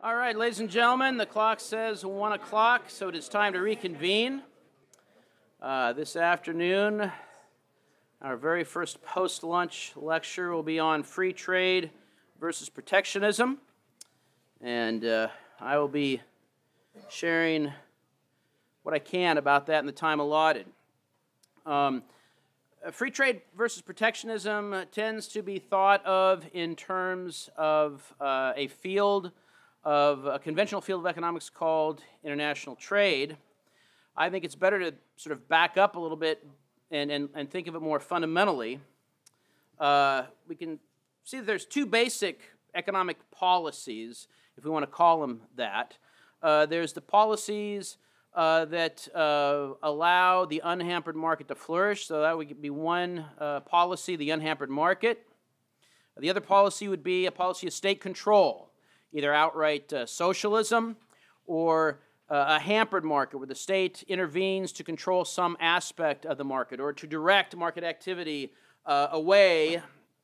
All right, ladies and gentlemen, the clock says 1 o'clock, so it is time to reconvene. Uh, this afternoon, our very first post lunch lecture will be on free trade versus protectionism. And uh, I will be sharing what I can about that in the time allotted. Um, free trade versus protectionism tends to be thought of in terms of uh, a field of a conventional field of economics called international trade. I think it's better to sort of back up a little bit and, and, and think of it more fundamentally. Uh, we can see that there's two basic economic policies, if we want to call them that. Uh, there's the policies uh, that uh, allow the unhampered market to flourish. So that would be one uh, policy, the unhampered market. The other policy would be a policy of state control either outright uh, socialism or uh, a hampered market where the state intervenes to control some aspect of the market or to direct market activity uh, away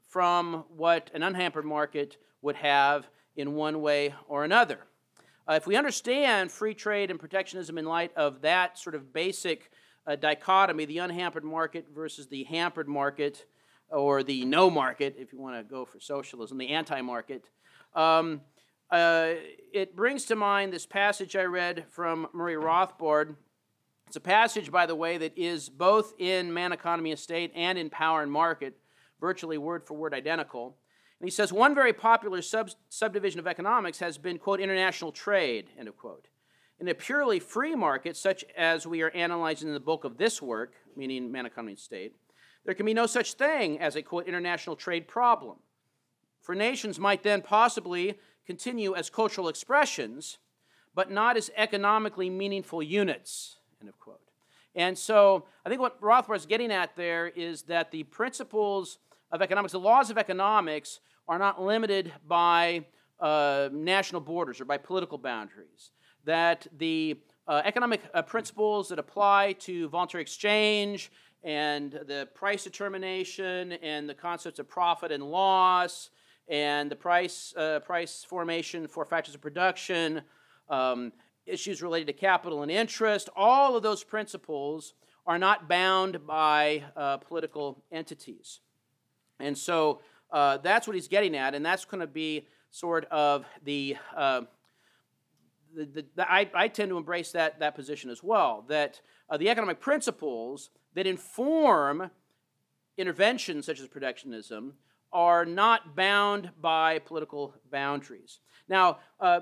from what an unhampered market would have in one way or another. Uh, if we understand free trade and protectionism in light of that sort of basic uh, dichotomy, the unhampered market versus the hampered market, or the no market, if you want to go for socialism, the anti market, um, uh, it brings to mind this passage I read from Murray Rothbard. It's a passage, by the way, that is both in Man, Economy, and State and in Power and Market, virtually word for word identical. And he says, one very popular sub- subdivision of economics has been, quote, international trade, end of quote. In a purely free market, such as we are analyzing in the bulk of this work, meaning Man, Economy, and State, there can be no such thing as a, quote, international trade problem. For nations might then possibly continue as cultural expressions, but not as economically meaningful units, end of quote. And so I think what Rothbard is getting at there is that the principles of economics, the laws of economics, are not limited by uh, national borders or by political boundaries. That the uh, economic uh, principles that apply to voluntary exchange and the price determination and the concepts of profit and loss and the price, uh, price formation for factors of production, um, issues related to capital and interest, all of those principles are not bound by uh, political entities. And so uh, that's what he's getting at, and that's going to be sort of the, uh, the, the, the I, I, tend to embrace that, that position as well, that uh, the economic principles that inform interventions such as protectionism are not bound by political boundaries. Now, uh,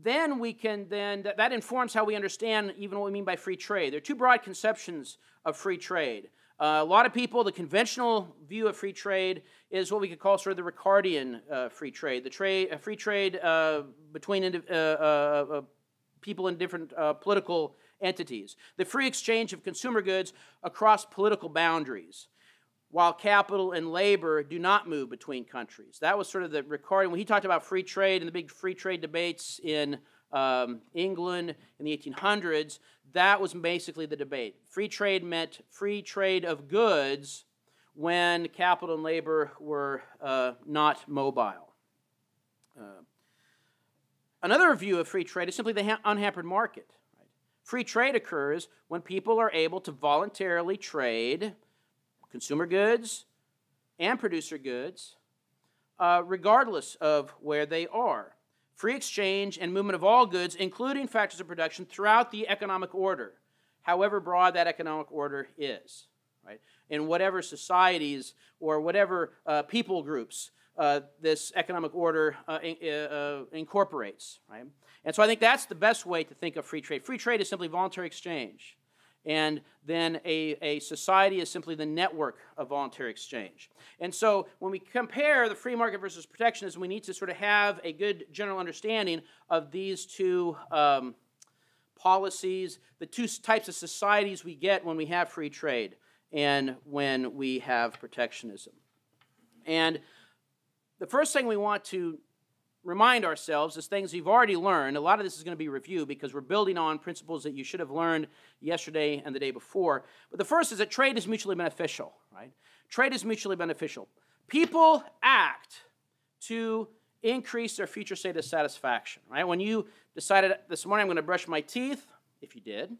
then we can then that, that, informs how we understand even what we mean by free trade. There are two broad conceptions of free trade. Uh, a lot of people, the conventional view of free trade is what we could call sort of the Ricardian uh, free trade, the trade, uh, free trade uh, between uh, uh, people in different political entities, the free exchange of consumer goods across political boundaries while capital and labor do not move between countries. That was sort of the Ricardian when he talked about free trade and the big free trade debates in um, England in the 1800s. That was basically the debate. Free trade meant free trade of goods when capital and labor were uh, not mobile. Uh, another view of free trade is simply the ha- unhampered market. Free trade occurs when people are able to voluntarily trade consumer goods and producer goods, uh, regardless of where they are. Free exchange and movement of all goods, including factors of production, throughout the economic order, however broad that economic order is, right? In whatever societies or whatever uh, people groups uh, this economic order uh, uh, incorporates, right? And so I think that's the best way to think of free trade. Free trade is simply voluntary exchange and then a, a society is simply the network of voluntary exchange. And so when we compare the free market versus protectionism, we need to sort of have a good general understanding of these two um, policies, the two types of societies we get when we have free trade and when we have protectionism. And the first thing we want to remind ourselves is things you've already learned. A lot of this is going to be review because we're building on principles that you should have learned yesterday and the day before. But the first is that trade is mutually beneficial, right? Trade is mutually beneficial. People act to increase their future state of satisfaction, right? When you decided this morning I'm going to brush my teeth, if you did,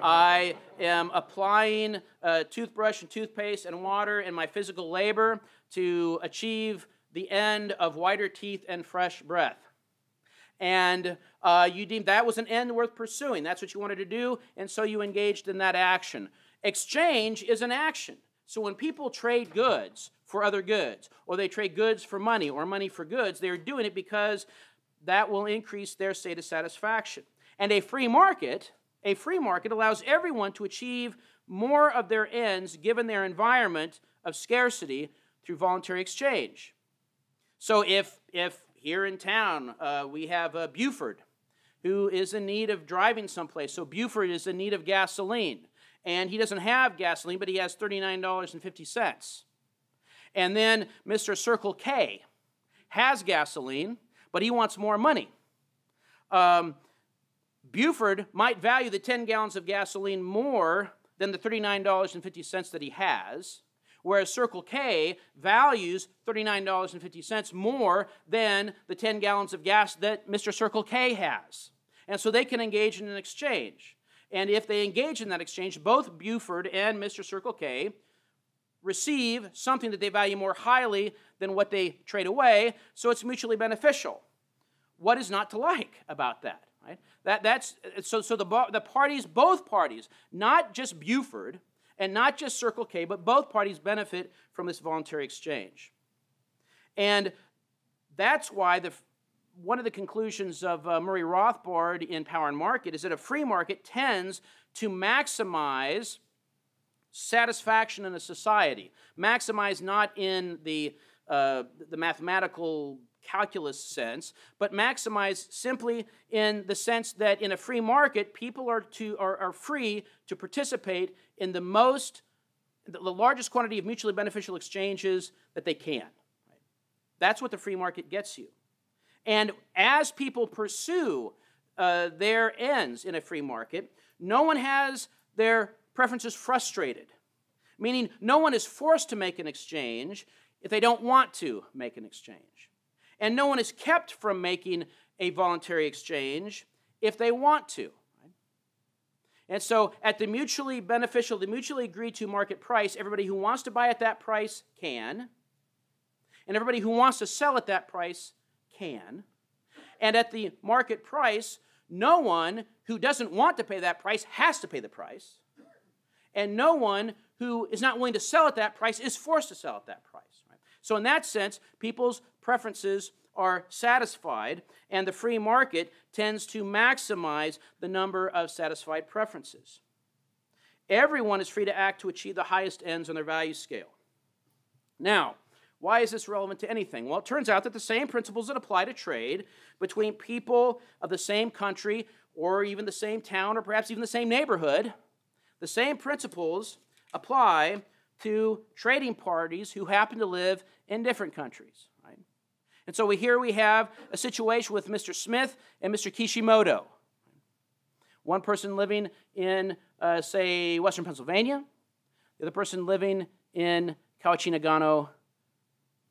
I am applying a toothbrush and toothpaste and water in my physical labor to achieve the end of whiter teeth and fresh breath. And uh, you deemed that was an end worth pursuing. That's what you wanted to do, and so you engaged in that action. Exchange is an action. So when people trade goods for other goods, or they trade goods for money, or money for goods, they're doing it because that will increase their state of satisfaction. And a free market, a free market allows everyone to achieve more of their ends given their environment of scarcity through voluntary exchange. So if, if here in town uh, we have uh, Buford, who is in need of driving someplace, so Buford is in need of gasoline, and he doesn't have gasoline, but he has $39.50. And then Mr. Circle K has gasoline, but he wants more money. Um, Buford might value the 10 gallons of gasoline more than the $39.50 that he has, whereas Circle K values $39.50 more than the 10 gallons of gas that Mr. Circle K has. And so they can engage in an exchange. And if they engage in that exchange, both Buford and Mr. Circle K receive something that they value more highly than what they trade away, so it's mutually beneficial. What is not to like about that? Right? That, that's, so so the, the parties, both parties, not just Buford and not just Circle K, but both parties benefit from this voluntary exchange. And that's why the, one of the conclusions of uh, Murray Rothbard in Power and Market is that a free market tends to maximize satisfaction in a society. Maximize not in the, uh, the mathematical calculus sense, but maximize simply in the sense that in a free market, people are, to, are, are free to participate in the most, the largest quantity of mutually beneficial exchanges that they can. That's what the free market gets you. And as people pursue uh, their ends in a free market, no one has their preferences frustrated, meaning no one is forced to make an exchange if they don't want to make an exchange and no one is kept from making a voluntary exchange if they want to. And so, at the mutually beneficial, the mutually agreed to market price, everybody who wants to buy at that price can, and everybody who wants to sell at that price can. And at the market price, no one who doesn't want to pay that price has to pay the price. And no one who is not willing to sell at that price is forced to sell at that price. So, in that sense, people's preferences are satisfied, and the free market tends to maximize the number of satisfied preferences. Everyone is free to act to achieve the highest ends on their value scale. Now, why is this relevant to anything? Well, it turns out that the same principles that apply to trade between people of the same country or even the same town or perhaps even the same neighborhood, the same principles apply to trading parties who happen to live in different countries. Right? And so we, here we have a situation with Mr. Smith and Mr. Kishimoto. One person living in, uh, say, western Pennsylvania, the other person living in Kawachi Nagano,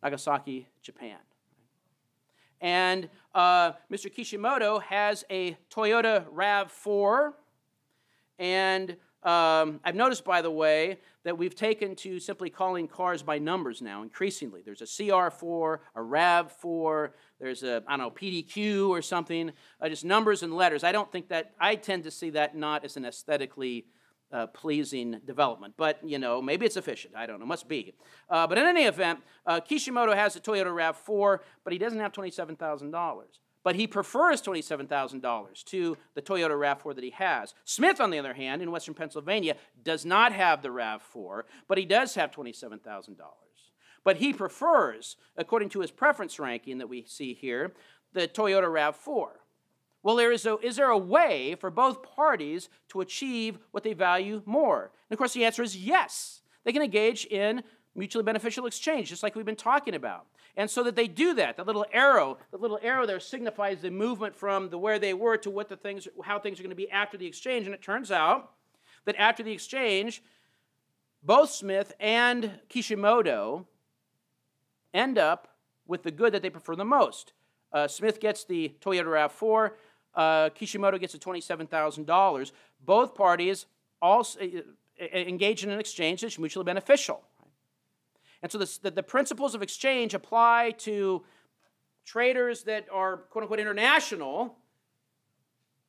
Nagasaki, Japan. And uh, Mr. Kishimoto has a Toyota RAV4, and um, I've noticed, by the way, that we've taken to simply calling cars by numbers now increasingly. There's a CR4, a RAV4, there's a, I don't know, PDQ or something, uh, just numbers and letters. I don't think that, I tend to see that not as an aesthetically uh, pleasing development. But, you know, maybe it's efficient. I don't know. Must be. Uh, but in any event, uh, Kishimoto has a Toyota RAV4, but he doesn't have $27,000 but he prefers $27,000 to the Toyota RAV4 that he has. Smith, on the other hand, in western Pennsylvania, does not have the RAV4, but he does have $27,000. But he prefers, according to his preference ranking that we see here, the Toyota RAV4. Well, there is, a, is there a way for both parties to achieve what they value more? And of course, the answer is yes. They can engage in mutually beneficial exchange, just like we've been talking about. And so that they do that, the little arrow, the little arrow there signifies the movement from the where they were to what the things, how things are going to be after the exchange. And it turns out that after the exchange, both Smith and Kishimoto end up with the good that they prefer the most. Uh, Smith gets the Toyota RAV4, uh, Kishimoto gets the $27,000. Both parties also uh, engage in an exchange that's mutually beneficial. And so the, the, the principles of exchange apply to traders that are quote unquote international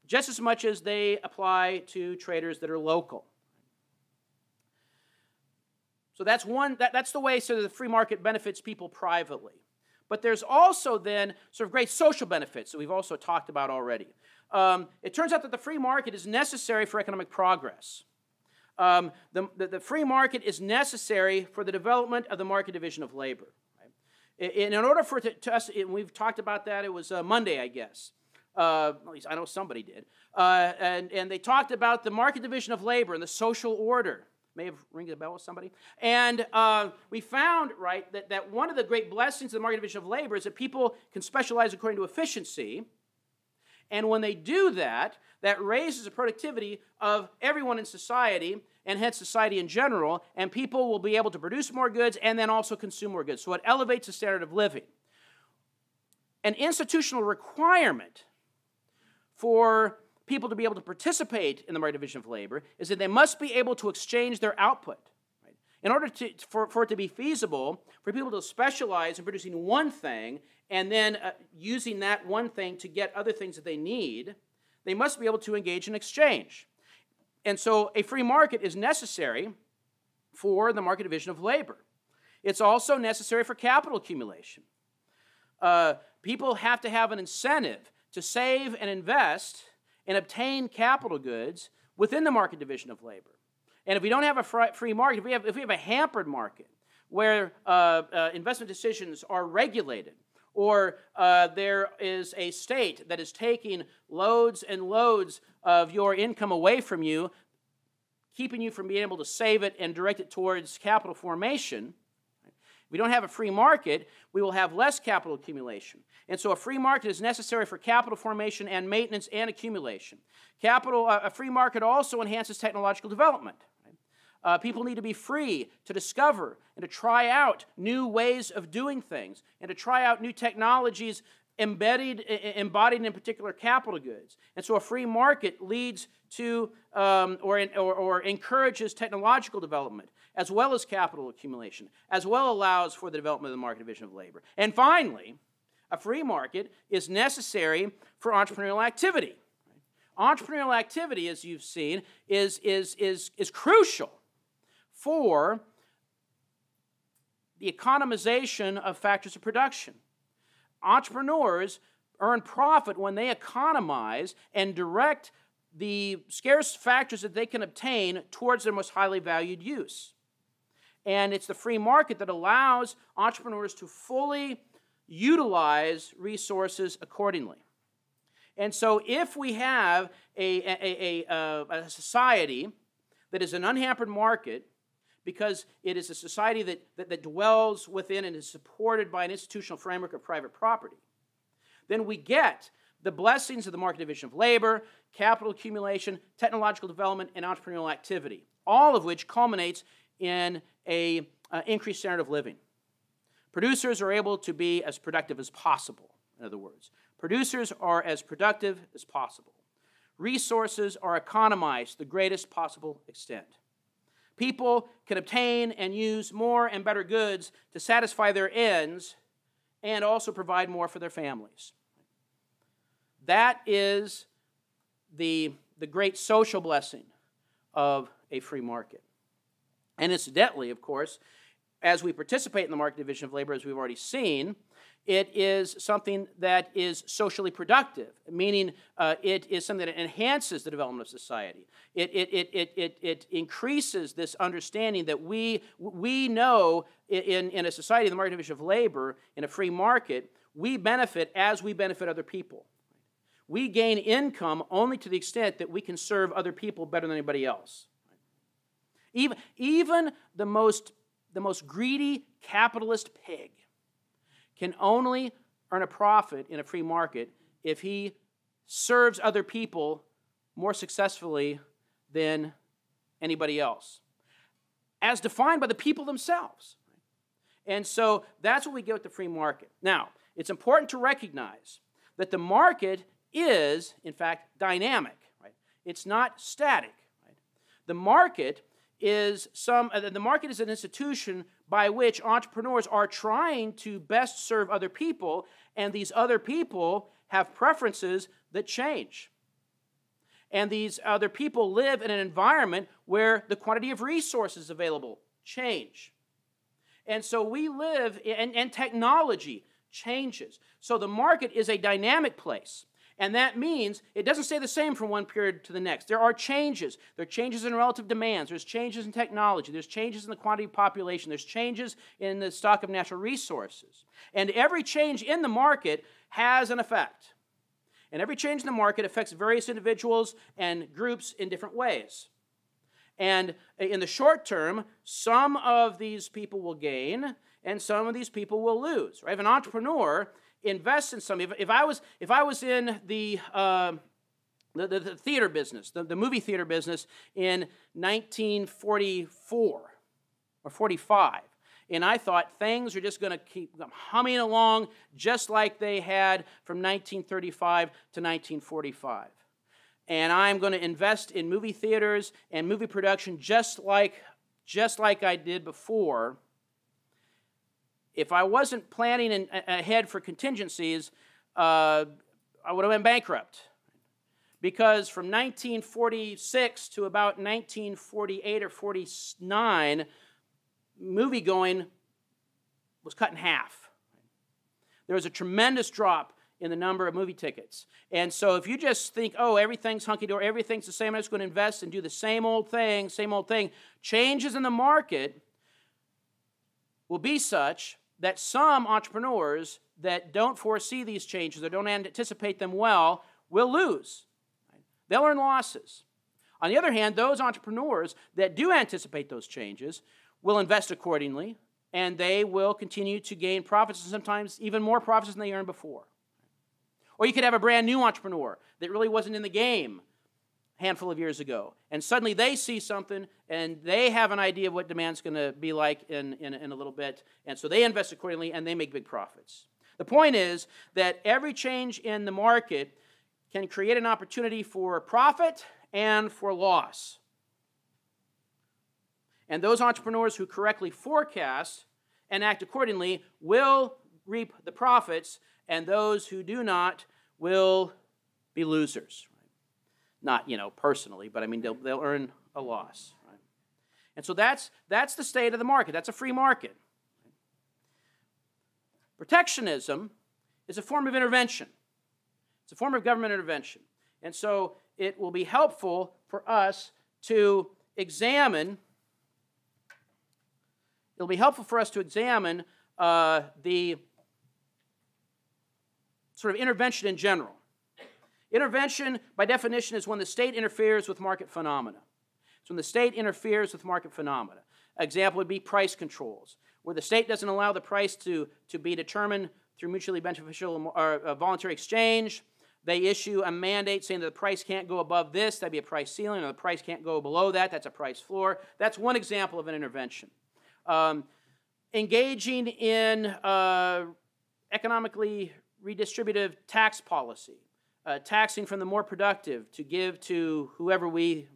just as much as they apply to traders that are local. So that's one that, that's the way so the free market benefits people privately. But there's also then sort of great social benefits that we've also talked about already. Um, it turns out that the free market is necessary for economic progress. Um, the, the, the, free market is necessary for the development of the market division of labor. Right? In, in, order for to, to us, we've talked about that, it was uh, Monday, I guess. Uh, at least I know somebody did. Uh, and, and they talked about the market division of labor and the social order may have ringed a bell with somebody. And uh, we found, right, that, that one of the great blessings of the market division of labor is that people can specialize according to efficiency. And when they do that, that raises the productivity of everyone in society and hence society in general, and people will be able to produce more goods and then also consume more goods. So it elevates the standard of living. An institutional requirement for people to be able to participate in the market division of labor is that they must be able to exchange their output. In order to, for, for it to be feasible, for people to specialize in producing one thing and then uh, using that one thing to get other things that they need, they must be able to engage in exchange. And so a free market is necessary for the market division of labor. It's also necessary for capital accumulation. Uh, people have to have an incentive to save and invest and obtain capital goods within the market division of labor. And if we don't have a free market, if we have, if we have a hampered market where uh, uh, investment decisions are regulated, or uh, there is a state that is taking loads and loads of your income away from you, keeping you from being able to save it and direct it towards capital formation, we don't have a free market, we will have less capital accumulation. And so a free market is necessary for capital formation and maintenance and accumulation. Capital, uh, a free market also enhances technological development. Uh, people need to be free to discover and to try out new ways of doing things and to try out new technologies embedded, embodied in particular capital goods. And so a free market leads to um, or, or, or encourages technological development as well as capital accumulation, as well allows for the development of the market division of labor. And finally, a free market is necessary for entrepreneurial activity. Entrepreneurial activity, as you've seen, is, is, is, is crucial for the economization of factors of production. Entrepreneurs earn profit when they economize and direct the scarce factors that they can obtain towards their most highly valued use. And it's the free market that allows entrepreneurs to fully utilize resources accordingly. And so, if we have a, a, a, a, society that is an unhampered market, because it is a society that, that, that dwells within and is supported by an institutional framework of private property, then we get the blessings of the market division of labor, capital accumulation, technological development, and entrepreneurial activity, all of which culminates in a uh, increased standard of living. Producers are able to be as productive as possible, in other words. Producers are as productive as possible. Resources are economized to the greatest possible extent. People can obtain and use more and better goods to satisfy their ends and also provide more for their families. That is the, the great social blessing of a free market. And incidentally, of course, as we participate in the market division of labor, as we've already seen, it is something that is socially productive, meaning uh, it is something that enhances the development of society. It, it, it, it, it, it increases this understanding that we, we know in, in a society, the market division of labor, in a free market, we benefit as we benefit other people. We gain income only to the extent that we can serve other people better than anybody else. Even, even the, most, the most greedy capitalist pig can only earn a profit in a free market if he serves other people more successfully than anybody else, as defined by the people themselves. And so that's what we get with the free market. Now, it's important to recognize that the market is, in fact, dynamic. Right? It's not static. Right? The market is some. Uh, the market is an institution by which entrepreneurs are trying to best serve other people, and these other people have preferences that change. And these other people live in an environment where the quantity of resources available change. And so we live, and, and technology changes. So the market is a dynamic place. And that means it doesn't stay the same from one period to the next. There are changes. There are changes in relative demands. There's changes in technology. There's changes in the quantity of population. There's changes in the stock of natural resources. And every change in the market has an effect. And every change in the market affects various individuals and groups in different ways. And in the short term, some of these people will gain and some of these people will lose. Right? If an entrepreneur invests in something, if, if I was if I was in the uh, the, the, the, theater business, the, the movie theater business in 1944 or 45, and I thought things are just going to keep humming along just like they had from 1935 to 1945 and I'm going to invest in movie theaters and movie production just like just like I did before. If I wasn't planning in, ahead for contingencies, uh, I would have been bankrupt. Because from 1946 to about 1948 or 49, movie going was cut in half. There was a tremendous drop in the number of movie tickets. And so if you just think, oh, everything's hunky dory, everything's the same, I'm just going to invest and do the same old thing, same old thing, changes in the market will be such that some entrepreneurs that don't foresee these changes or don't anticipate them well will lose. They'll earn losses. On the other hand, those entrepreneurs that do anticipate those changes will invest accordingly and they will continue to gain profits and sometimes even more profits than they earned before. Or you could have a brand new entrepreneur that really wasn't in the game a handful of years ago. And suddenly they see something and they have an idea of what demand's going to be like in, in, in a little bit. And so they invest accordingly and they make big profits. The point is that every change in the market can create an opportunity for profit and for loss. And those entrepreneurs who correctly forecast and act accordingly will reap the profits, and those who do not will be losers. Not, you know, personally, but I mean, they'll, they'll earn a loss. Right? And so that's, that's the state of the market. That's a free market. Protectionism is a form of intervention. It's a form of government intervention. And so it will be helpful for us to examine, it'll be helpful for us to examine uh, the sort of intervention in general. Intervention, by definition, is when the state interferes with market phenomena. It's when the state interferes with market phenomena. Example would be price controls, where the state doesn't allow the price to, to be determined through mutually beneficial or uh, voluntary exchange. They issue a mandate saying that the price can't go above this, that'd be a price ceiling, or the price can't go below that, that's a price floor. That's one example of an intervention. Um, engaging in uh, economically redistributive tax policy, uh, taxing from the more productive to give to whoever we,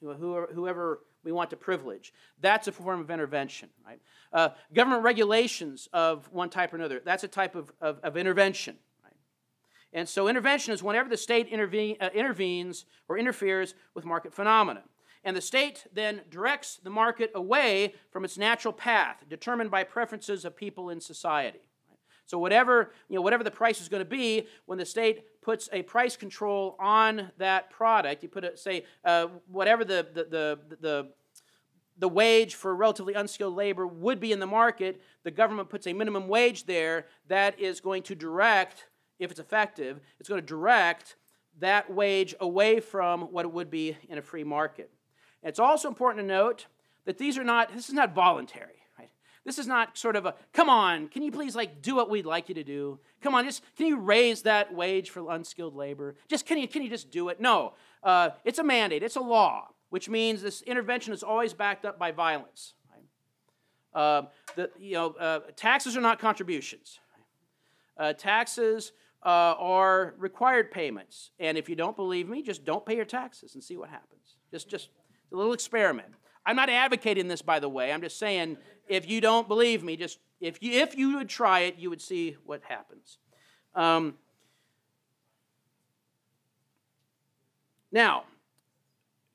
whoever we want to privilege. That's a form of intervention, right? Uh, government regulations of one type or another, that's a type of, of, of intervention. Right? And so intervention is whenever the state intervene, uh, intervenes or interferes with market phenomena. And the state then directs the market away from its natural path, determined by preferences of people in society. So whatever, you know, whatever the price is going to be, when the state puts a price control on that product, you put it, say, uh, whatever the, the, the, the, the wage for relatively unskilled labor would be in the market, the government puts a minimum wage there that is going to direct, if it's effective, it's going to direct that wage away from what it would be in a free market. And it's also important to note that these are not, this is not voluntary. This is not sort of a, come on, can you please like do what we'd like you to do? Come on, just can you raise that wage for unskilled labor? Just can you, can you just do it? No, uh, it's a mandate, it's a law, which means this intervention is always backed up by violence. Right? Uh, the, you know, uh, taxes are not contributions. Uh, taxes uh, are required payments. And if you don't believe me, just don't pay your taxes and see what happens. Just, just a little experiment. I'm not advocating this, by the way. I'm just saying if you don't believe me, just if you if you would try it, you would see what happens. Um, now,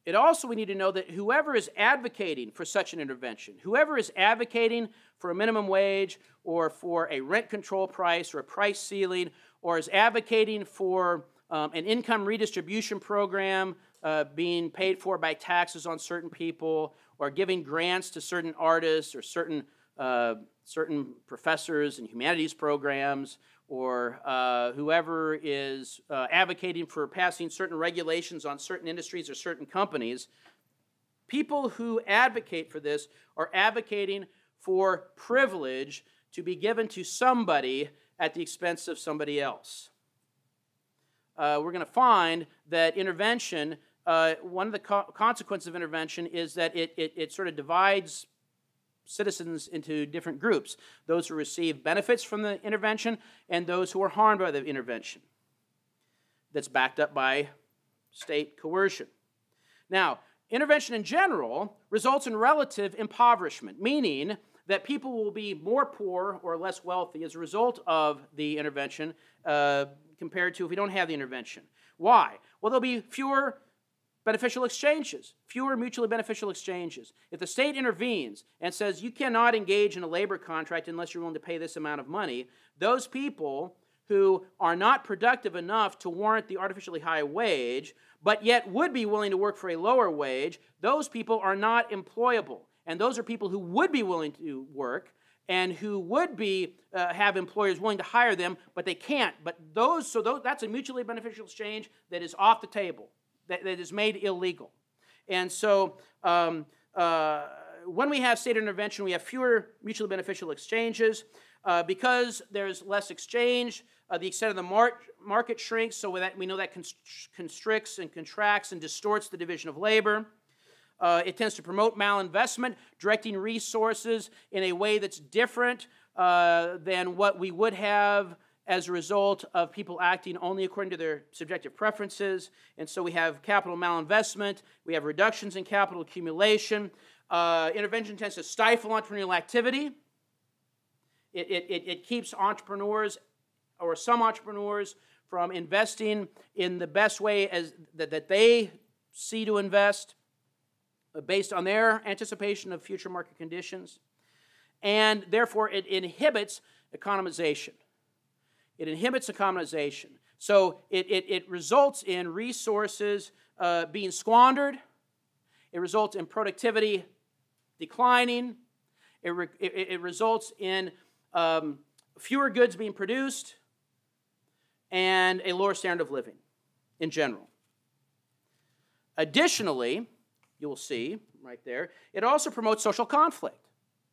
it also we need to know that whoever is advocating for such an intervention, whoever is advocating for a minimum wage or for a rent control price or a price ceiling or is advocating for um, an income redistribution program uh, being paid for by taxes on certain people or giving grants to certain artists or certain, uh, certain professors in humanities programs or uh, whoever is uh, advocating for passing certain regulations on certain industries or certain companies, people who advocate for this are advocating for privilege to be given to somebody at the expense of somebody else. Uh, we're going to find that intervention, uh, one of the co- consequences of intervention is that it, it, it sort of divides citizens into different groups those who receive benefits from the intervention and those who are harmed by the intervention that's backed up by state coercion. Now, intervention in general results in relative impoverishment, meaning that people will be more poor or less wealthy as a result of the intervention uh, compared to if we don't have the intervention. Why? Well, there'll be fewer beneficial exchanges, fewer mutually beneficial exchanges. If the state intervenes and says you cannot engage in a labor contract unless you're willing to pay this amount of money, those people who are not productive enough to warrant the artificially high wage, but yet would be willing to work for a lower wage, those people are not employable. And those are people who would be willing to work and who would be uh, have employers willing to hire them, but they can't. But those, so those, that's a mutually beneficial exchange that is off the table that, that is made illegal. And so um, uh, when we have state intervention, we have fewer mutually beneficial exchanges. Uh, because there's less exchange, uh, the extent of the mar- market shrinks, so that, we know that constricts and contracts and distorts the division of labor. Uh, it tends to promote malinvestment, directing resources in a way that's different uh, than what we would have as a result of people acting only according to their subjective preferences. And so we have capital malinvestment, we have reductions in capital accumulation. Uh, intervention tends to stifle entrepreneurial activity. It, it, it, keeps entrepreneurs or some entrepreneurs from investing in the best way as, that, that they see to invest uh, based on their anticipation of future market conditions. And therefore, it inhibits economization. It inhibits economization. So it, it, it results in resources uh, being squandered, it results in productivity declining, it, re, it, it results in um, fewer goods being produced, and a lower standard of living in general. Additionally, you will see right there, it also promotes social conflict.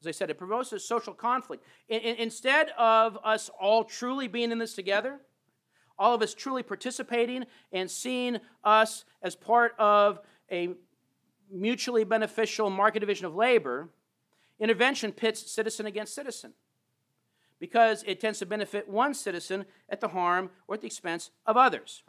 As I said, it promotes a social conflict. In, in, instead of us all truly being in this together, all of us truly participating and seeing us as part of a mutually beneficial market division of labor, intervention pits citizen against citizen because it tends to benefit one citizen at the harm or at the expense of others.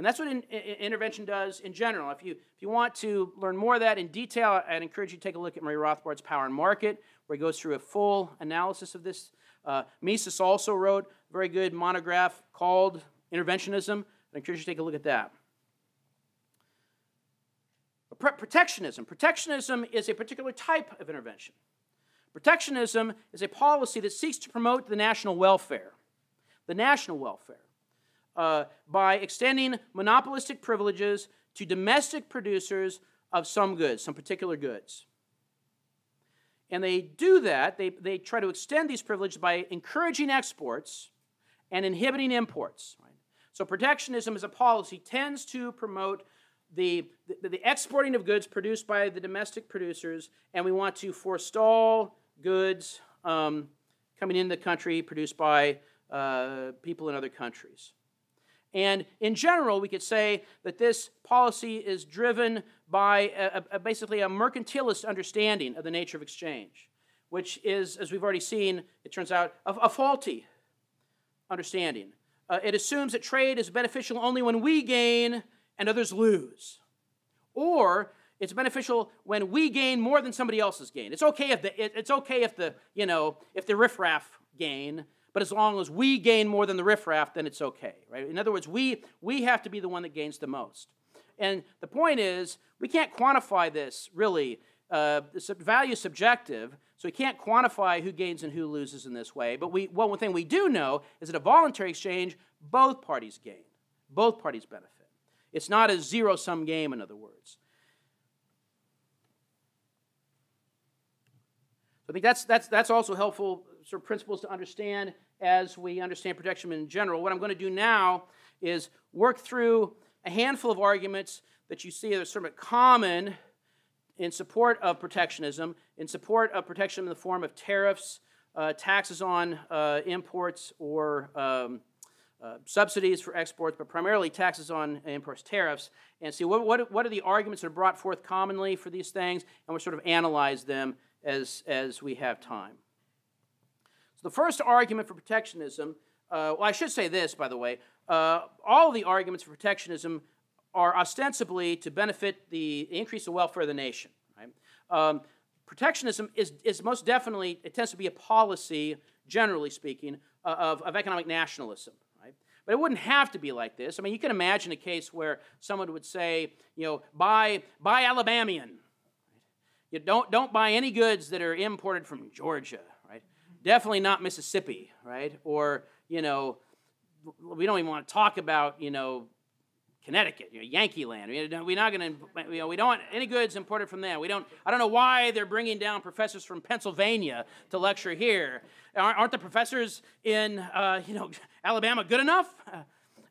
And that's what in, in, intervention does in general. If you, if you want to learn more of that in detail, I'd encourage you to take a look at Murray Rothbard's Power and Market, where he goes through a full analysis of this. Uh, Mises also wrote a very good monograph called Interventionism. I encourage you to take a look at that. Protectionism. Protectionism is a particular type of intervention. Protectionism is a policy that seeks to promote the national welfare. The national welfare uh, by extending monopolistic privileges to domestic producers of some goods, some particular goods. And they do that, they, they try to extend these privileges by encouraging exports and inhibiting imports. Right? So protectionism as a policy tends to promote the, the, the, exporting of goods produced by the domestic producers, and we want to forestall goods um, coming into the country produced by uh, people in other countries. And in general, we could say that this policy is driven by a, a, basically a mercantilist understanding of the nature of exchange, which is, as we've already seen, it turns out, a, a faulty understanding. Uh, it assumes that trade is beneficial only when we gain and others lose. Or it's beneficial when we gain more than somebody else's gain. It's okay if the, it, it's okay if the, you know, if the riffraff gain, but as long as we gain more than the riffraff, then it's okay, right? In other words, we, we have to be the one that gains the most. And the point is, we can't quantify this really. Uh, value subjective, so we can't quantify who gains and who loses in this way. But we, one thing we do know is that a voluntary exchange, both parties gain, both parties benefit. It's not a zero sum game, in other words. I think that's, that's, that's also helpful sort of principles to understand as we understand protectionism in general. What I'm going to do now is work through a handful of arguments that you see that are sort of common in support of protectionism, in support of protection in the form of tariffs, uh, taxes on uh, imports, or um, uh, subsidies for exports, but primarily taxes on imports, tariffs, and see what, what, what are the arguments that are brought forth commonly for these things, and we'll sort of analyze them as, as we have time. So the first argument for protectionism, uh, well, I should say this, by the way. Uh, all the arguments for protectionism are ostensibly to benefit the increase of welfare of the nation. Right? Um, protectionism is, is most definitely, it tends to be a policy, generally speaking, uh, of, of economic nationalism. But it wouldn't have to be like this. I mean, you can imagine a case where someone would say, you know, buy, buy Alabamian, you don't, don't buy any goods that are imported from Georgia? Definitely not Mississippi, right? Or, you know, we don't even want to talk about, you know, Connecticut, you know, Yankee land. We're not going to, you know, we don't want any goods imported from there. We don't, I don't know why they're bringing down professors from Pennsylvania to lecture here. Aren't the professors in, uh, you know, Alabama good enough?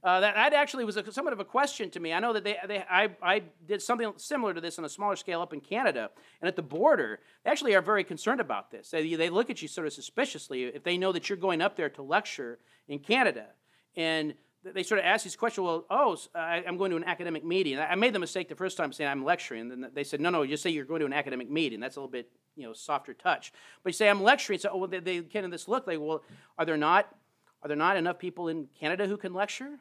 Uh, that, that actually was a, somewhat of a question to me. I know that they, they, I, I did something similar to this on a smaller scale up in Canada, and at the border, they actually are very concerned about this. They, they look at you sort of suspiciously if they know that you're going up there to lecture in Canada. And they sort of ask these questions, well, oh, I, am going to an academic meeting. I made the mistake the first time saying I'm lecturing. And then they said, no, no, just say you're going to an academic meeting. That's a little bit, you know, softer touch. But you say I'm lecturing. So, oh, well, they, they kind of this look like, well, are there not, are there not enough people in Canada who can lecture?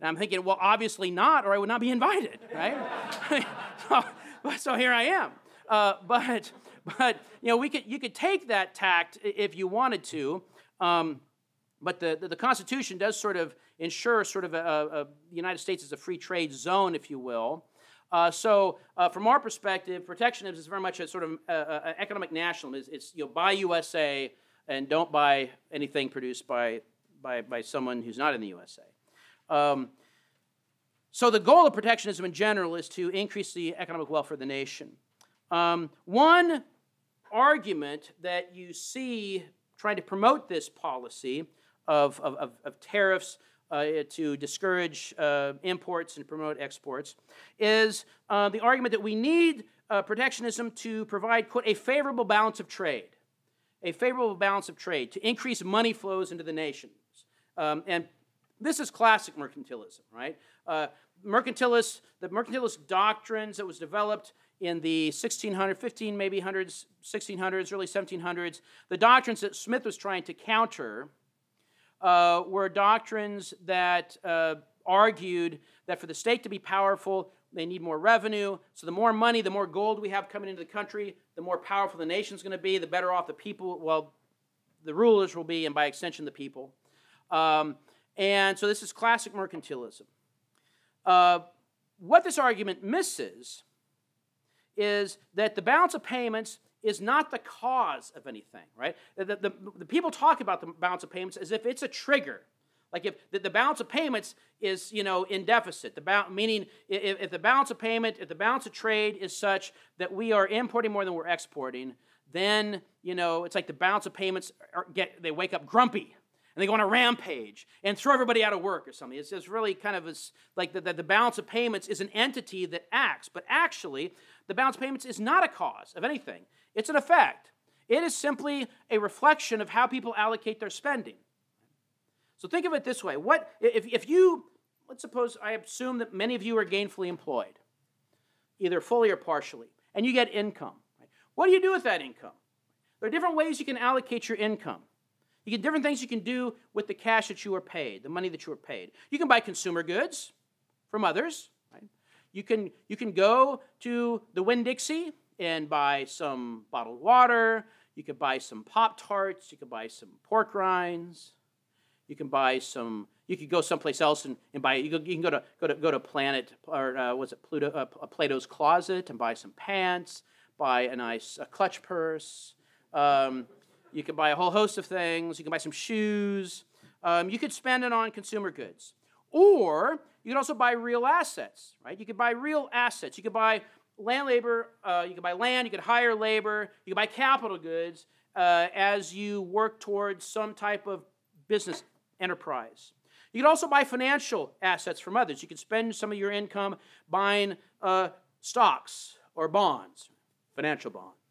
And I'm thinking, well, obviously not, or I would not be invited, right? so, so, here I am. Uh, but, but you know, we could, you could take that tact if you wanted to. Um, but the, the, the, Constitution does sort of ensure sort of a, a, the United States is a free trade zone, if you will. Uh, so, uh, from our perspective, protectionism is very much a sort of uh, uh, economic nationalism. It's, it's, you know, buy USA and don't buy anything produced by, by, by someone who's not in the USA. Um, so the goal of protectionism in general is to increase the economic welfare of the nation. Um, one argument that you see trying to promote this policy of, of, of, tariffs uh, to discourage uh, imports and promote exports is uh, the argument that we need uh, protectionism to provide, quote, a favorable balance of trade. A favorable balance of trade to increase money flows into the nations. Um, and this is classic mercantilism, right? Uh, mercantilist, the mercantilist doctrines that was developed in the 1600, 15 maybe hundreds, 1600s, early 1700s, the doctrines that Smith was trying to counter uh, were doctrines that uh, argued that for the state to be powerful, they need more revenue. So the more money, the more gold we have coming into the country, the more powerful the nation's going to be, the better off the people, well, the rulers will be, and by extension, the people. Um, and so this is classic mercantilism. Uh, what this argument misses is that the balance of payments is not the cause of anything, right? The, the, the, people talk about the balance of payments as if it's a trigger. Like if the, the balance of payments is, you know, in deficit, the ba- meaning if, if the balance of payment, if the balance of trade is such that we are importing more than we're exporting, then, you know, it's like the balance of payments are, get, they wake up grumpy, and they go on a rampage and throw everybody out of work or something. It's just really kind of like the, the, the, balance of payments is an entity that acts, but actually, the balance of payments is not a cause of anything, it's an effect. It is simply a reflection of how people allocate their spending. So think of it this way what, if, if you, let's suppose, I assume that many of you are gainfully employed, either fully or partially, and you get income. What do you do with that income? there are different ways you can allocate your income. You get different things you can do with the cash that you are paid, the money that you are paid. You can buy consumer goods from others. Right? You, can, you can go to the Winn Dixie and buy some bottled water. You could buy some Pop Tarts. You could buy some pork rinds. You can buy some. You could go someplace else and, and buy. You, go, you can go to go to go to Planet or uh, was it Pluto, uh, Plato's Closet and buy some pants. Buy a nice a clutch purse. Um, you could buy a whole host of things. You can buy some shoes. Um, you could spend it on consumer goods. Or you could also buy real assets, right? You could buy real assets. You could buy land labor, uh, you could buy land, you could hire labor, you could buy capital goods uh, as you work towards some type of business enterprise. You could also buy financial assets from others. You could spend some of your income buying uh, stocks or bonds, financial bonds.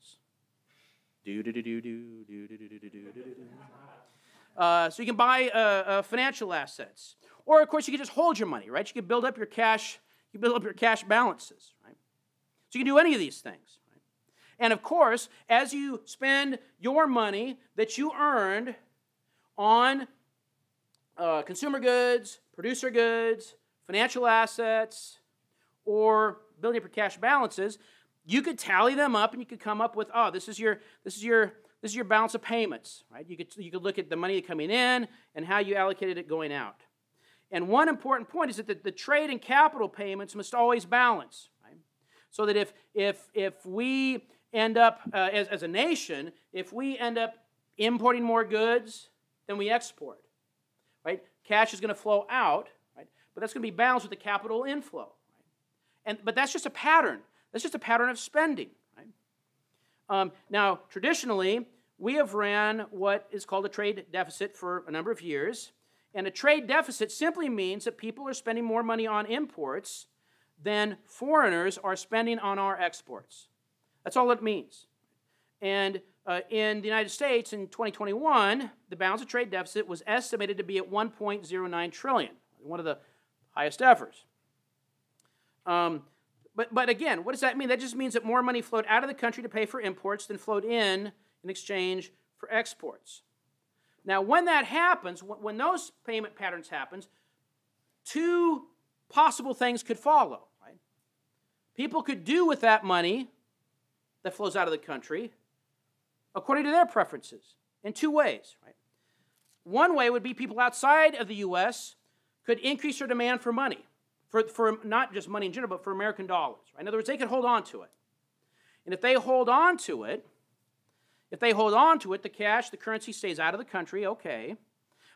Uh, so you can buy uh, uh, financial assets, or of course you can just hold your money, right? You can build up your cash. You build up your cash balances, right? So you can do any of these things. Right? And of course, as you spend your money that you earned on uh, consumer goods, producer goods, financial assets, or building up your cash balances, you could tally them up and you could come up with, oh, this is your, this is your, this is your balance of payments, right? You could, you could look at the money coming in and how you allocated it going out. And one important point is that the, the trade and capital payments must always balance, right? So that if, if, if we end up, uh, as, as a nation, if we end up importing more goods than we export, right? Cash is going to flow out, right? But that's going to be balanced with the capital inflow, right? And, but that's just a pattern. That's just a pattern of spending. Right? Um, now, traditionally, we have ran what is called a trade deficit for a number of years. And a trade deficit simply means that people are spending more money on imports than foreigners are spending on our exports. That's all it means. And uh, in the United States in 2021, the balance of trade deficit was estimated to be at 1.09 trillion, one of the highest ever. Um, but, but again, what does that mean? That just means that more money flowed out of the country to pay for imports than flowed in in exchange for exports. Now, when that happens, when those payment patterns happens, two possible things could follow. Right? People could do with that money that flows out of the country according to their preferences in two ways. Right? One way would be people outside of the U.S. could increase their demand for money for, for not just money in general, but for American dollars. Right? In other words, they can hold on to it. And if they hold on to it, if they hold on to it, the cash, the currency stays out of the country, okay.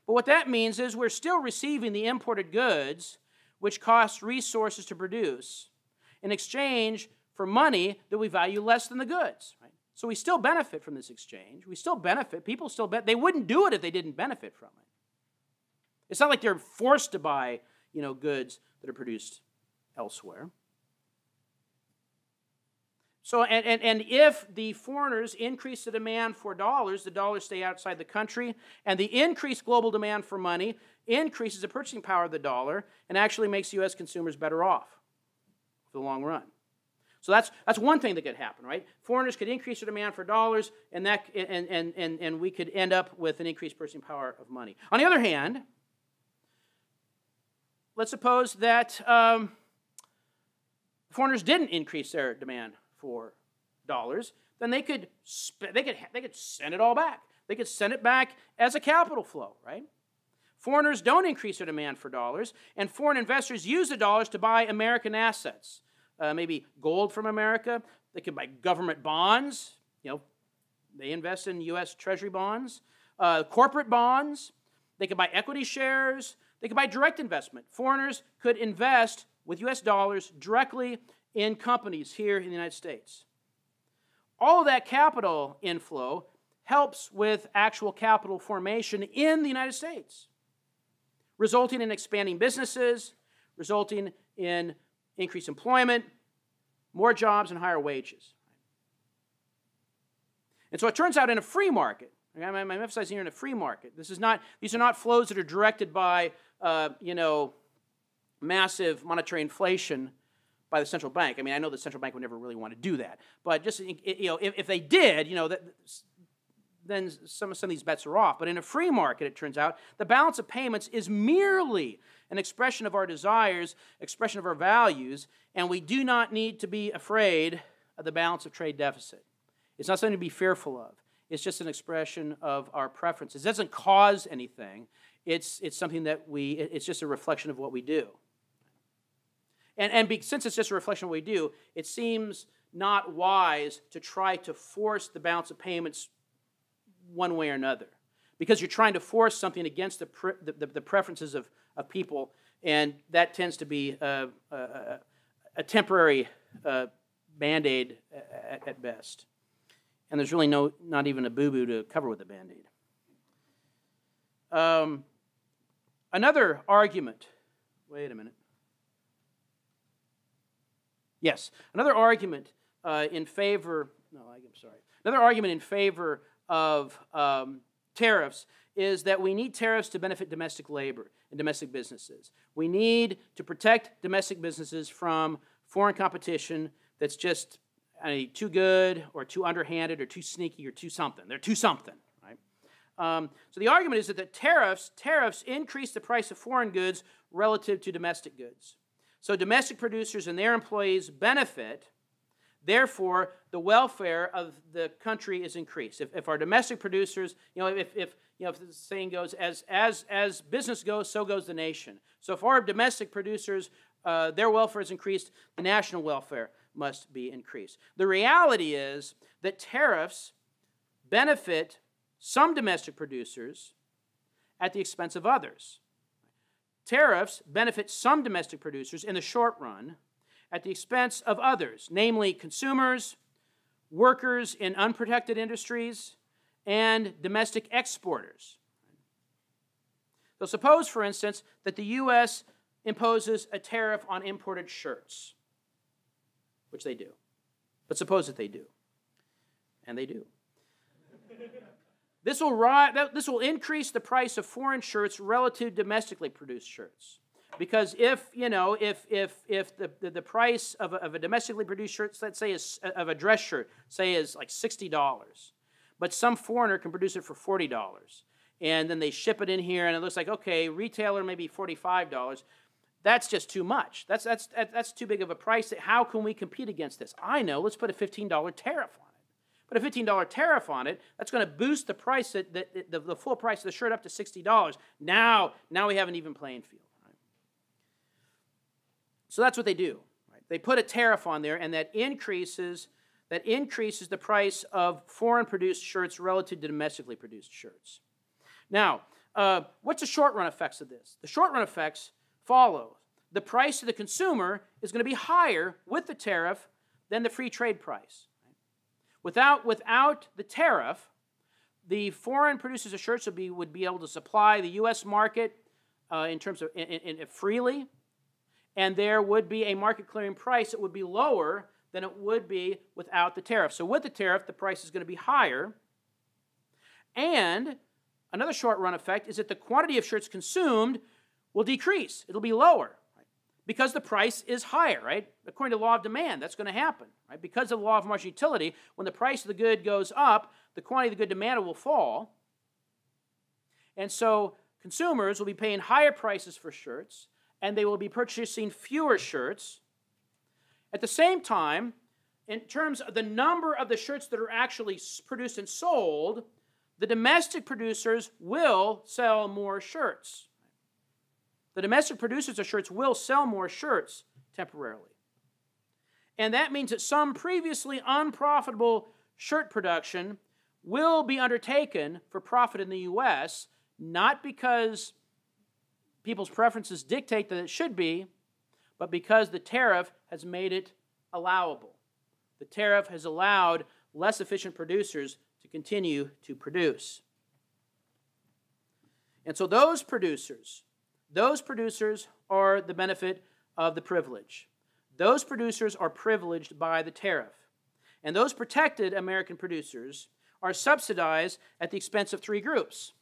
But what that means is we're still receiving the imported goods, which cost resources to produce, in exchange for money that we value less than the goods. Right? So we still benefit from this exchange. We still benefit. People still bet. They wouldn't do it if they didn't benefit from it. It's not like they're forced to buy, you know, goods that are produced elsewhere. So, and, and, and if the foreigners increase the demand for dollars, the dollars stay outside the country, and the increased global demand for money increases the purchasing power of the dollar and actually makes U.S. consumers better off for the long run. So that's, that's one thing that could happen, right? Foreigners could increase their demand for dollars, and, that, and, and, and, and we could end up with an increased purchasing power of money. On the other hand, let's suppose that um, foreigners didn't increase their demand for dollars, then they could, they, could, they could send it all back. They could send it back as a capital flow, right? Foreigners don't increase their demand for dollars, and foreign investors use the dollars to buy American assets. Uh, maybe gold from America. They could buy government bonds. You know, they invest in U.S. Treasury bonds, uh, corporate bonds. They could buy equity shares. They could buy direct investment. Foreigners could invest with US dollars directly in companies here in the United States. All of that capital inflow helps with actual capital formation in the United States, resulting in expanding businesses, resulting in increased employment, more jobs, and higher wages. And so it turns out in a free market, I'm, emphasizing here in a free market, this is not, these are not flows that are directed by uh, you know, massive monetary inflation by the central bank. I mean, I know the central bank would never really want to do that, but just you know, if, if they did, you know, that then some, some of these bets are off. But in a free market, it turns out, the balance of payments is merely an expression of our desires, expression of our values, and we do not need to be afraid of the balance of trade deficit. It's not something to be fearful of. It's just an expression of our preferences. It doesn't cause anything. It's, it's something that we, it's just a reflection of what we do. And, and be, since it's just a reflection of what we do, it seems not wise to try to force the balance of payments one way or another. Because you're trying to force something against the, pre, the, the, the, preferences of, of people, and that tends to be a, a, a temporary uh, band aid at, at, best. And there's really no, not even a boo boo to cover with a band aid. Um, another argument, wait a minute. Yes, another argument uh, in favor, no, I'm sorry, another argument in favor of um, tariffs is that we need tariffs to benefit domestic labor and domestic businesses. We need to protect domestic businesses from foreign competition that's just I mean, too good or too underhanded or too sneaky or too something. They're too something. Um, so the argument is that the tariffs tariffs increase the price of foreign goods relative to domestic goods. So domestic producers and their employees benefit. Therefore, the welfare of the country is increased. If, if our domestic producers, you know, if, if you know, if the saying goes, as, as, as business goes, so goes the nation. So if our domestic producers, uh, their welfare is increased, the national welfare must be increased. The reality is that tariffs benefit some domestic producers at the expense of others. Tariffs benefit some domestic producers in the short run at the expense of others, namely consumers, workers in unprotected industries, and domestic exporters. So, suppose, for instance, that the U.S. imposes a tariff on imported shirts, which they do. But suppose that they do. And they do. This will, this will increase the price of foreign shirts relative to domestically produced shirts. Because if, you know, if, if, if the, the, the price of a, of a domestically produced shirt, let's say, is, of a dress shirt, say, is like $60, but some foreigner can produce it for $40, and then they ship it in here, and it looks like, okay, retailer maybe $45, that's just too much. That's, that's, that's too big of a price. How can we compete against this? I know, let's put a $15 tariff on Put a $15 tariff on it, that's going to boost the price, the, the, the, full price of the shirt up to $60. Now, now we have an even playing field. Right? So that's what they do. Right? They put a tariff on there, and that increases that increases the price of foreign produced shirts relative to domestically produced shirts. Now, uh, what's the short run effects of this? The short run effects follow. The price to the consumer is going to be higher with the tariff than the free trade price. Without, without the tariff, the foreign producers of shirts would be, would be able to supply the U.S. market uh, in terms of in, in, in freely, and there would be a market clearing price that would be lower than it would be without the tariff. So with the tariff, the price is going to be higher. And another short run effect is that the quantity of shirts consumed will decrease. It'll be lower because the price is higher, right? According to law of demand, that's going to happen, right? Because of the law of marginal utility, when the price of the good goes up, the quantity of the good demanded will fall. And so consumers will be paying higher prices for shirts, and they will be purchasing fewer shirts. At the same time, in terms of the number of the shirts that are actually produced and sold, the domestic producers will sell more shirts the domestic producers of shirts will sell more shirts temporarily. And that means that some previously unprofitable shirt production will be undertaken for profit in the U.S., not because people's preferences dictate that it should be, but because the tariff has made it allowable. The tariff has allowed less efficient producers to continue to produce. And so those producers those producers are the benefit of the privilege. Those producers are privileged by the tariff. And those protected American producers are subsidized at the expense of three groups.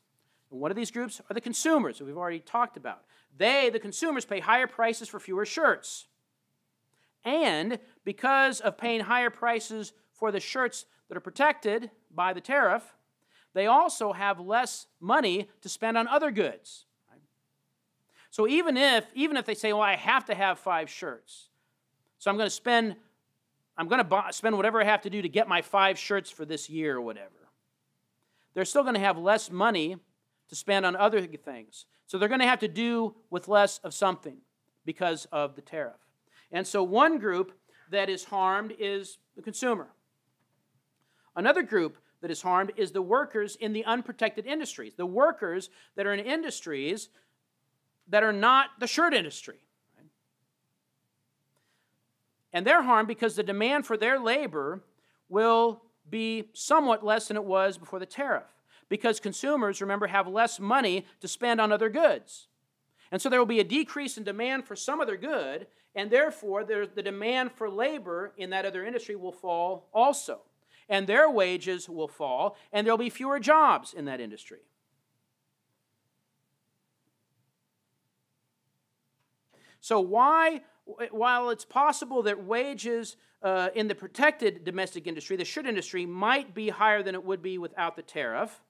One of these groups are the consumers that we've already talked about. They, the consumers, pay higher prices for fewer shirts. And because of paying higher prices for the shirts that are protected by the tariff, they also have less money to spend on other goods. So even if even if they say, "Well, I have to have five shirts," so I'm going to spend I'm going to buy, spend whatever I have to do to get my five shirts for this year or whatever. They're still going to have less money to spend on other things. So they're going to have to do with less of something because of the tariff. And so one group that is harmed is the consumer. Another group that is harmed is the workers in the unprotected industries, the workers that are in industries that are not the shirt industry. And they're harmed because the demand for their labor will be somewhat less than it was before the tariff. Because consumers, remember, have less money to spend on other goods. And so there will be a decrease in demand for some other good, and therefore the demand for labor in that other industry will fall also. And their wages will fall, and there will be fewer jobs in that industry. So, why while it's possible that wages uh, in the protected domestic industry, the shirt industry, might be higher than it would be without the tariff,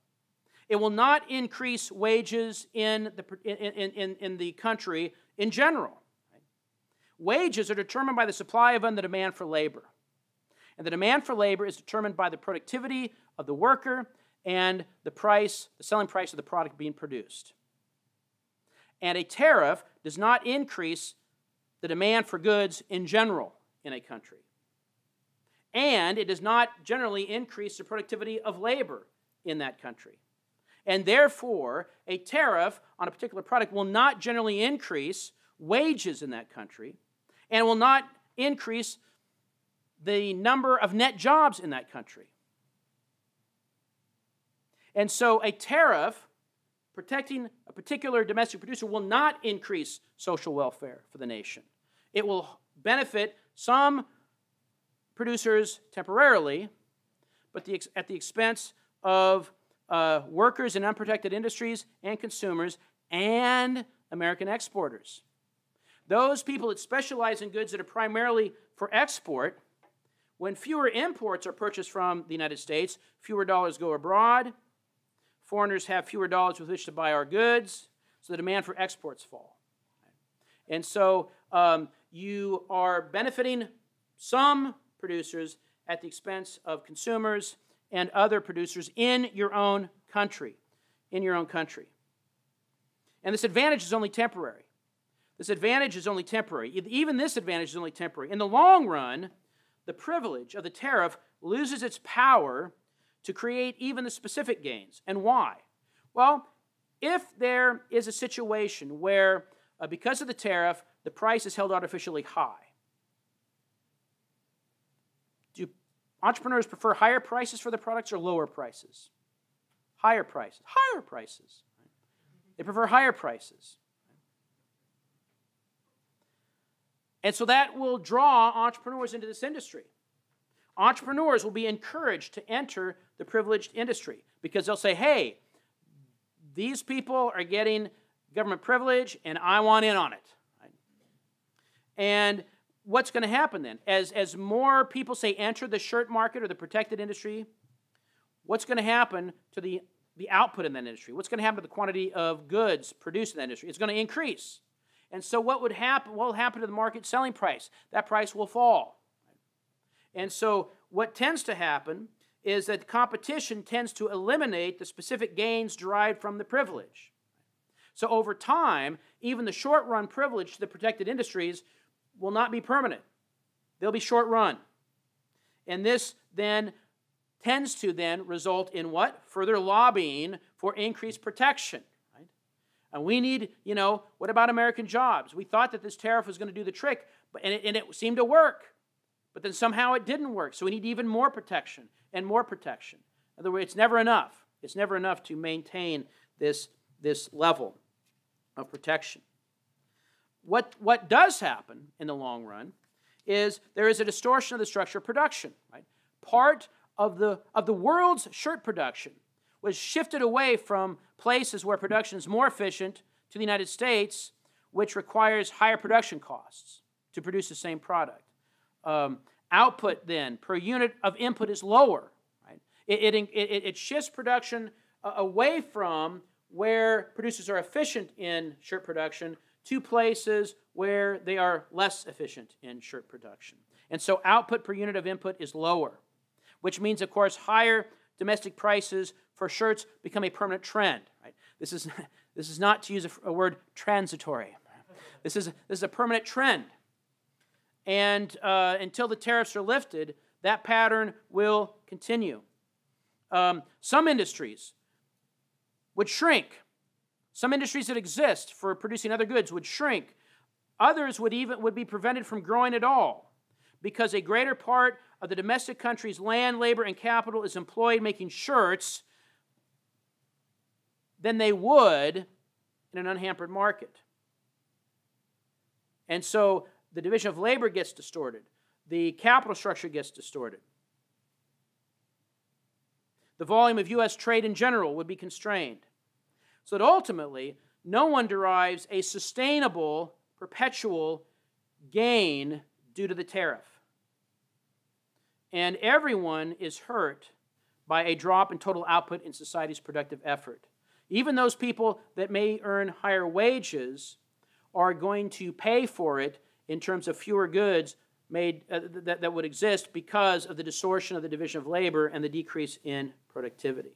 it will not increase wages in the, in, in, in the country in general. Wages are determined by the supply of and the demand for labor. And the demand for labor is determined by the productivity of the worker and the price, the selling price of the product being produced. And a tariff does not increase the demand for goods in general in a country. And it does not generally increase the productivity of labor in that country. And therefore, a tariff on a particular product will not generally increase wages in that country and will not increase the number of net jobs in that country. And so, a tariff protecting a particular domestic producer will not increase social welfare for the nation. It will benefit some producers temporarily, but the, at the expense of uh, workers in unprotected industries and consumers and American exporters. Those people that specialize in goods that are primarily for export, when fewer imports are purchased from the United States, fewer dollars go abroad. Foreigners have fewer dollars with which to buy our goods, so the demand for exports fall. And so um, you are benefiting some producers at the expense of consumers and other producers in your own country. In your own country. And this advantage is only temporary. This advantage is only temporary. Even this advantage is only temporary. In the long run, the privilege of the tariff loses its power to create even the specific gains. And why? Well, if there is a situation where, uh, because of the tariff, the price is held artificially high. Do entrepreneurs prefer higher prices for their products or lower prices? Higher prices. Higher prices. They prefer higher prices. And so that will draw entrepreneurs into this industry. Entrepreneurs will be encouraged to enter the privileged industry because they'll say, hey, these people are getting government privilege and I want in on it. And what's going to happen then? As, as more people say enter the shirt market or the protected industry, what's going to happen to the, the output in that industry? What's going to happen to the quantity of goods produced in that industry? It's going to increase. And so what would happen? What will happen to the market selling price? That price will fall. And so what tends to happen is that competition tends to eliminate the specific gains derived from the privilege. So over time, even the short run privilege to the protected industries will not be permanent, they'll be short run. And this then tends to then result in what? Further lobbying for increased protection. Right? And we need, you know, what about American jobs? We thought that this tariff was going to do the trick, but, and, it, and it seemed to work. But then somehow it didn't work. So we need even more protection and more protection. In other words, it's never enough. It's never enough to maintain this, this level of protection. What, what does happen in the long run is there is a distortion of the structure of production. Right? Part of the, of the world's shirt production was shifted away from places where production is more efficient to the United States, which requires higher production costs to produce the same product. Um, output then per unit of input is lower. Right? It, it, it, it shifts production uh, away from where producers are efficient in shirt production to places where they are less efficient in shirt production. And so output per unit of input is lower, which means, of course, higher domestic prices for shirts become a permanent trend. Right? This, is, this is not, to use a, a word, transitory. This is, this is a permanent trend. And uh, until the tariffs are lifted, that pattern will continue. Um, some industries would shrink. Some industries that exist for producing other goods would shrink. Others would even would be prevented from growing at all because a greater part of the domestic country's land, labor, and capital is employed making shirts than they would in an unhampered market. And so the division of labor gets distorted, the capital structure gets distorted. The volume of U.S. trade in general would be constrained. So that ultimately, no one derives a sustainable, perpetual gain due to the tariff. And everyone is hurt by a drop in total output in society's productive effort. Even those people that may earn higher wages are going to pay for it in terms of fewer goods made uh, that, that would exist because of the distortion of the division of labor and the decrease in productivity.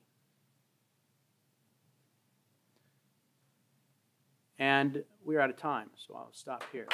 And we're out of time, so I'll stop here.